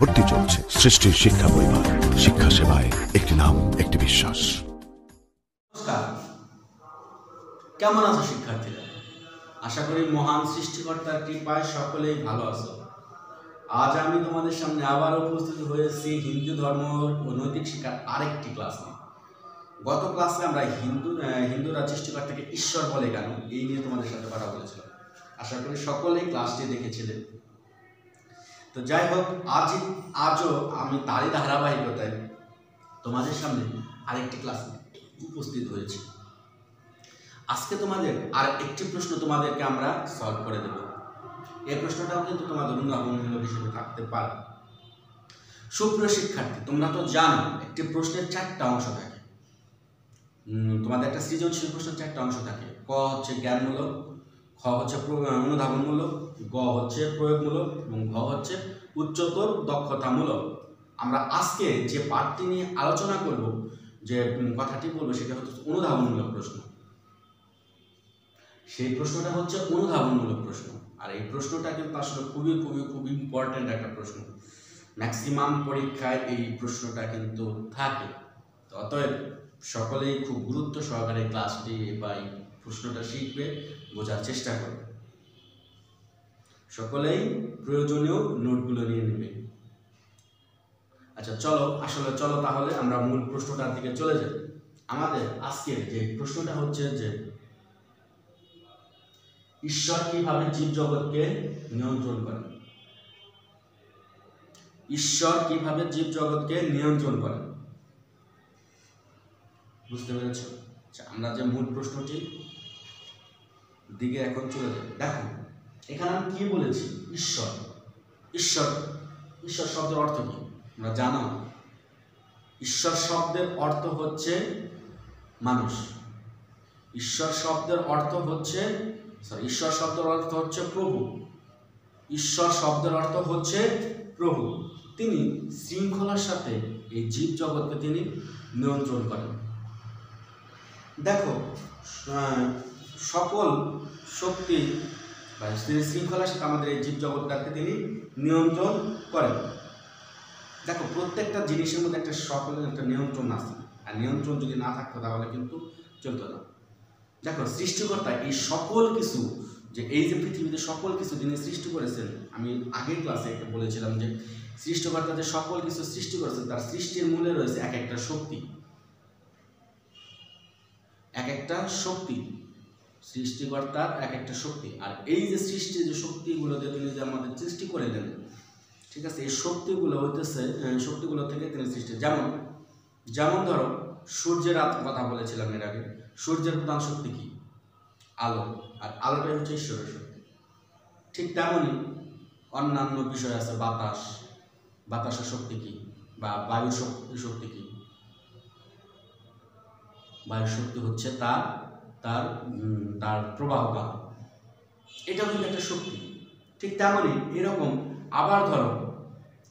ভর্তি চলছে সৃষ্টির শিক্ষা পরিবার শিক্ষা সেবায় একটি নাম, একটি বিশ্বাস। কেমন আছো শিক্ষার্থীরা? আশা করি মহান সৃষ্টিকর্তার কৃপায় সকলেই ভালো আছো। আজ আমি তোমাদের সামনে আবার উপস্থিত হয়েছি হিন্দু ধর্ম ও নৈতিক শিক্ষার আরেকটি ক্লাস নিয়ে। গত ক্লাসে আমরা হিন্দু হিন্দুরা সৃষ্টিকর্তাকে ঈশ্বর বলে কেন এই নিয়ে তোমাদের সাথে কথা বলেছিলাম। আশা করি সকলেই ক্লাসটি দেখেছিলে তো যাই হোক আজ আজও আমি তারই ধারাবাহিকতায় তোমাদের সামনে আরেকটি ক্লাস উপস্থিত হয়েছি। আজকে তোমাদের আর একটি প্রশ্ন তোমাদেরকে আমরা সলভ করে দেব। এই প্রশ্নটাও কিন্তু তোমাদের উন্নয়নমূলক হিসেবে থাকতে পারে। সুপ্রিয় শিক্ষার্থী, তোমরা তো জানো, একটি প্রশ্নের চারটা অংশ থাকে। তোমাদের একটা সৃজনশীল প্রশ্নের চারটা অংশ থাকে। ক হচ্ছে জ্ঞানমূলক খ হচ্ছে অনুধাবনমূলক গ হচ্ছে প্রয়োগমূলক এবং ঘ হচ্ছে উচ্চতর দক্ষতামূলক। আমরা আজকে যে পাঠটি নিয়ে আলোচনা করব, যে কথাটি বলব, সেটা হচ্ছে অনুধাবনমূলক প্রশ্ন। সেই প্রশ্নটা হচ্ছে অনুধাবনমূলক প্রশ্ন। আর এই প্রশ্নটা কিন্তু আসলে খুবই খুবই, খুব ইম্পর্ট্যান্ট একটা প্রশ্ন। ম্যাক্সিমাম পরীক্ষায় এই প্রশ্নটা কিন্তু থাকে। অতএব সকলেই খুব গুরুত্ব সহকারে ক্লাসটি বা প্রশ্নটা শিখবে বোঝার চেষ্টা করবে। সকলেই প্রয়োজনীয় নোটগুলো নিয়ে নেবে। আচ্ছা চলো আসলে চলো তাহলে আমরা মূল প্রশ্নটার দিকে চলে যাই। আমাদের আজকের যে প্রশ্নটা হচ্ছে যে ঈশ্বর কীভাবে জীব জগৎকে নিয়ন্ত্রণ করেন? ঈশ্বর কীভাবে জীব জগৎকে নিয়ন্ত্রণ করেন? বুঝতে পেরেছ? আচ্ছা, আমরা যে মূল প্রশ্নটি দিকে এখন চলে যাই দেখো, এখানে আমি কি বলেছি? ঈশ্বর। ঈশ্বর ঈশ্বর শব্দের অর্থ কি? আমরা জানো। ঈশ্বর শব্দের অর্থ হচ্ছে মানুষ। ঈশ্বর শব্দের অর্থ হচ্ছে সরি ঈশ্বর শব্দের অর্থ হচ্ছে প্রভু। ঈশ্বর শব্দের অর্থ হচ্ছে প্রভু। তিনি শৃঙ্খলার সাথে এই জীব জগৎকে তিনি নিয়ন্ত্রণ করেন। দেখো সকল শক্তি বা তিনি শৃঙ্খলার সাথে আমাদের এই জীব জগৎটাকে তিনি নিয়ন্ত্রণ করেন। দেখো, প্রত্যেকটা জিনিসের মধ্যে একটা সকলের একটা নিয়ন্ত্রণ আছে। আর নিয়ন্ত্রণ যদি না থাকতো তাহলে কিন্তু চলতো না। দেখো, সৃষ্টিকর্তা এই সকল কিছু যে এই যে পৃথিবীতে সকল কিছু তিনি সৃষ্টি করেছেন, আমি আগের ক্লাসে একটা বলেছিলাম যে সৃষ্টিকর্তা যে সকল কিছু সৃষ্টি করেছেন, তার সৃষ্টির মূলে রয়েছে এক একটা শক্তি। এক একটা শক্তি। সৃষ্টিকর্তার এক একটা শক্তি। আর এই যে সৃষ্টি, যে শক্তিগুলো দিয়ে তিনি যে আমাদের সৃষ্টি করে দেন, ঠিক আছে? এই শক্তিগুলো হইতেছে শক্তিগুলো থেকে তিনি সৃষ্টি। যেমন যেমন ধরো, সূর্যের কথা বলেছিলাম এর আগে। সূর্যের প্রধান শক্তি কি? আলো। আর আলোটাই হচ্ছে ঈশ্বরের শক্তি। ঠিক তেমনই অন্যান্য বিষয় আছে, বাতাস। বাতাসের শক্তি কি? বা বায়ুর শক্তি শক্তি কি? বায়ুর শক্তি হচ্ছে তার তার তার প্রবাহ কাল। এটাও কিন্তু একটা শক্তি। ঠিক তেমনই এরকম আবার ধরো,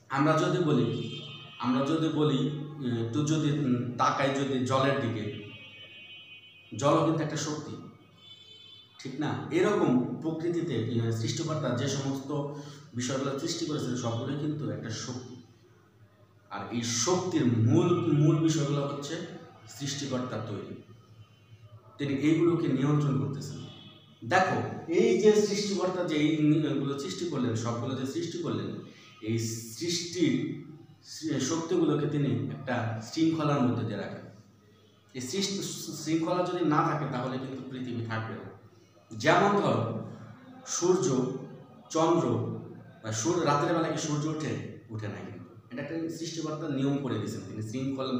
আমরা যদি বলি, আমরা যদি বলি একটু যদি তাকাই যদি জলের দিকে, জলও কিন্তু একটা শক্তি। ঠিক না? এরকম প্রকৃতিতে সৃষ্টিকর্তা যে সমস্ত বিষয়গুলো সৃষ্টি করেছেন সবগুলোই কিন্তু একটা শক্তি। আর এই শক্তির মূল মূল বিষয়গুলো হচ্ছে সৃষ্টিকর্তার তৈরি। তিনি এইগুলোকে নিয়ন্ত্রণ করতেছেন। দেখো, এই যে সৃষ্টিকর্তা যে এইগুলো সৃষ্টি করলেন, সবগুলো যে সৃষ্টি করলেন, এই সৃষ্টির শক্তিগুলোকে তিনি একটা শৃঙ্খলার মধ্যে দিয়ে রাখেন। এই সৃষ্টি, শৃঙ্খলা যদি না থাকে, তাহলে কিন্তু পৃথিবী থাকবে না। যেমন ধরো, সূর্য, চন্দ্র, বা সূর্য রাতের বেলা কি সূর্য ওঠে? উঠে না কিন্তু। এটা একটা সৃষ্টিকর্তার নিয়ম করে দিয়েছেন। তিনি শৃঙ্খলা,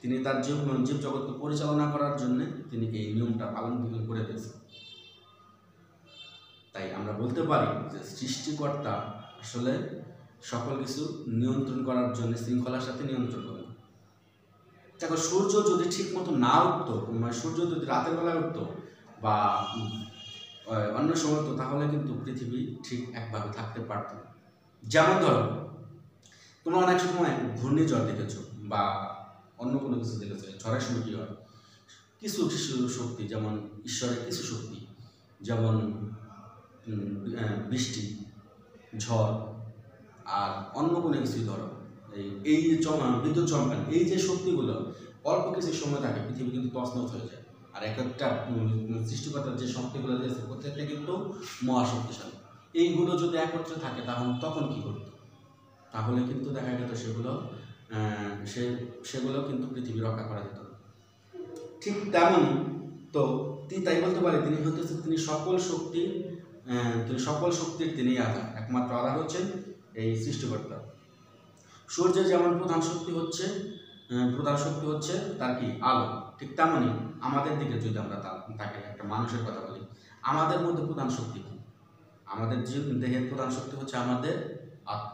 তিনি তার জীব জীব জগৎকে পরিচালনা করার জন্য তিনি এই নিয়মটা পালন করে দিয়েছেন। তাই আমরা বলতে পারি যে সৃষ্টিকর্তা আসলে সকল কিছু নিয়ন্ত্রণ করার জন্য, শৃঙ্খলার সাথে নিয়ন্ত্রণ করেন। দেখো, সূর্য যদি ঠিক মতো না উঠতো মানে সূর্য যদি রাতের বেলায় উঠতো বা অন্য সময় উঠতো, তাহলে কিন্তু পৃথিবী ঠিক একভাবে থাকতে পারত। যেমন ধরো তোমরা অনেক সময় ঘূর্ণিঝড় দেখেছ বা অন্য কোনো কিছু দেখেছ, ঝড়ের সময় কী হয়? কিছু শক্তি, যেমন ঈশ্বরের কিছু শক্তি, যেমন বৃষ্টি, ঝড় আর অন্য কোনো কিছুই ধরো। এই এই যে চমা, বিদ্যুৎ চমকান এই যে শক্তিগুলো অল্প কিছু সময় থাকে, পৃথিবী কিন্তু তছনছ হয়ে যায়। আর এক একটা সৃষ্টিকর্তার যে শক্তিগুলো দিয়েছে প্রত্যেকটা কিন্তু মহাশক্তিশালী। এইগুলো যদি একত্রে থাকে, তাহলে তখন কী করতো? তাহলে কিন্তু দেখা যেত সেগুলো সে, সেগুলো কিন্তু পৃথিবী রক্ষা করা যেত। ঠিক তেমনই তো তিনি তাই বলতে পারে, তিনি হতেছে তিনি সকল শক্তি তিনি সকল শক্তির তিনি আধার একমাত্র আধার হচ্ছেন এই সৃষ্টিকর্তা। সূর্যের যেমন প্রধান শক্তি হচ্ছে প্রধান শক্তি হচ্ছে তার কি? আলো। ঠিক তেমনই আমাদের দিকে যদি আমরা তাকে একটা মানুষের কথা বলি, আমাদের মধ্যে প্রধান শক্তি কি? আমাদের দেহের প্রধান শক্তি হচ্ছে আমাদের আত্মা।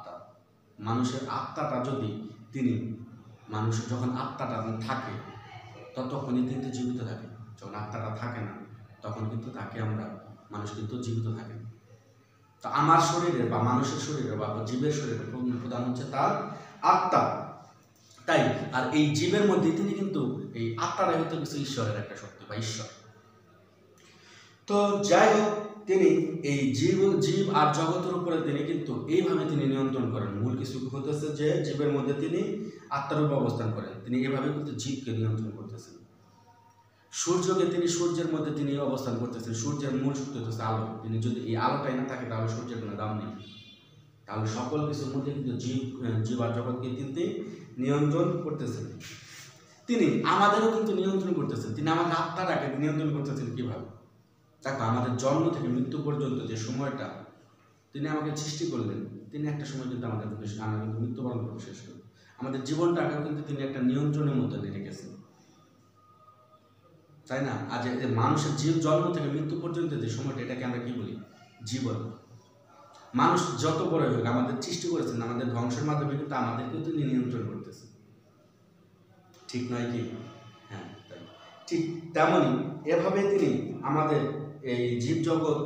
মানুষের আত্মাটা যদি তিনি মানুষের যখন আত্মাটা থাকে, ততক্ষণই কিন্তু জীবিত থাকে। যখন আত্মাটা থাকে না, তখন কিন্তু তাকে আমরা, মানুষ কিন্তু জীবিত থাকে। তো আমার শরীরের বা মানুষের শরীরে বা জীবের শরীরে প্রধান- হচ্ছে তার আত্মা। তাই, আর এই জীবের মধ্যে তিনি কিন্তু, এই আত্মাটাই হতে কিছু ঈশ্বরের একটা শক্তি বা ঈশ্বর। তো যাই হোক, তিনি এই জীব জীব আর জগতের উপরে তিনি কিন্তু এইভাবে তিনি নিয়ন্ত্রণ করেন। মূল কিছু হতেছে যে জীবের মধ্যে তিনি আত্মারূপে অবস্থান করেন। তিনি এভাবে কিন্তু জীবকে নিয়ন্ত্রণ করতেছেন। সূর্যকে তিনি সূর্যের মধ্যে তিনি অবস্থান করতেছেন। সূর্যের মূল শক্তি হচ্ছে আলো। তিনি যদি এই আলোটাই না থাকে, তাহলে সূর্যের কোনো দাম নেই। তাহলে সকল কিছুর মধ্যে কিন্তু জীব জীব আর জগৎকে তিনি নিয়ন্ত্রণ করতেছেন। তিনি আমাদেরও কিন্তু নিয়ন্ত্রণ করতেছেন। তিনি আমাদের আত্মাটাকে নিয়ন্ত্রণ করতেছেন কীভাবে? দেখো, আমাদের জন্ম থেকে মৃত্যু পর্যন্ত যে সময়টা তিনি আমাকে সৃষ্টি করলেন, তিনি একটা সময় কিন্তু আমাদের আমরা কিন্তু মৃত্যুবরণ করে শেষ করব আমাদের জীবনটাকেও কিন্তু তিনি একটা নিয়ন্ত্রণের মধ্যে নিয়ে রেখেছেন। তাই না? আজ মানুষের জীব জন্ম থেকে মৃত্যু পর্যন্ত যে সময়টা, এটাকে আমরা কি বলি? জীবন। মানুষ যত বড় হোক, আমাদের সৃষ্টি করেছেন, আমাদের ধ্বংসের মাধ্যমে কিন্তু আমাদেরকেও তিনি নিয়ন্ত্রণ করতেছেন। ঠিক নয় কি? হ্যাঁ তাই। ঠিক তেমনই এভাবে তিনি আমাদের এই জীবজগৎ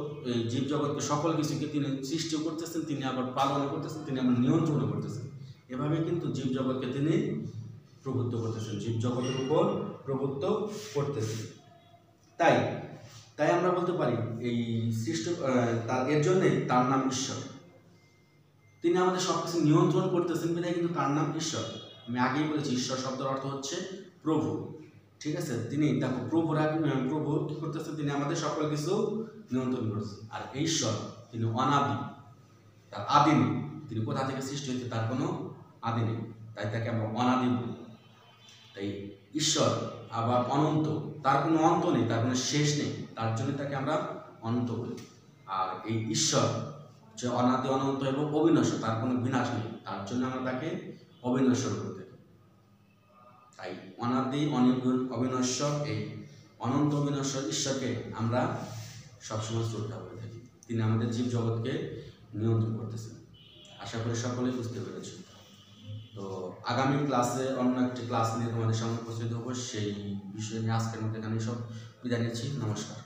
জীবজগৎকে সকল কিছুকে তিনি সৃষ্টি করতেছেন, তিনি আবার পালন করতেছেন, তিনি আবার নিয়ন্ত্রণ করতেছেন। এভাবে কিন্তু জীবজগৎকে তিনি প্রভুত্ব করতেছেন জীবজগতের উপর প্রভুত্ব করতেছেন। তাই তাই আমরা বলতে পারি, এই সৃষ্ট তার, এর জন্যে তার নাম ঈশ্বর। তিনি আমাদের সব কিছু নিয়ন্ত্রণ করতেছেন বিধায় কিন্তু তার নাম ঈশ্বর। আমি আগেই বলেছি, ঈশ্বর শব্দের অর্থ হচ্ছে প্রভু। ঠিক আছে? তিনি দেখো প্রভুরা আহ, প্রভু কি করতেছে? তিনি আমাদের সকল কিছু নিয়ন্ত্রণ করছেন আর ঈশ্বর তিনি অনাদি তার আদি নেই। তিনি কোথা থেকে সৃষ্টি হয়েছে তার কোনো আদি নেই। তাই তাকে আমরা অনাদি বলি। তাই ঈশ্বর আবার অনন্ত তার কোনো অন্ত নেই তার কোনো শেষ নেই। তার জন্য তাকে আমরা অনন্ত বলি। আর এই ঈশ্বর যে অনাদি অনন্ত এবং অবিনশ্বর তার কোনো বিনাশ নেই। তার জন্য আমরা তাকে অবিনশ্বর তাই অনাদি অনির্গুণ অবিনশ্বর, এই অনন্ত অবিনশ্বর ঈশ্বরকে আমরা সবসময় শ্রদ্ধা করে থাকি। তিনি আমাদের জীব জগৎকে নিয়ন্ত্রণ করতেছেন। আশা করি সকলেই বুঝতে পেরেছি তো আগামী ক্লাসে অন্য একটি ক্লাস নিয়ে তোমাদের সামনে উপস্থিত হব, সেই বিষয় নিয়ে আজকের মধ্যে এখানে সব। বিদায় নিচ্ছি। নমস্কার।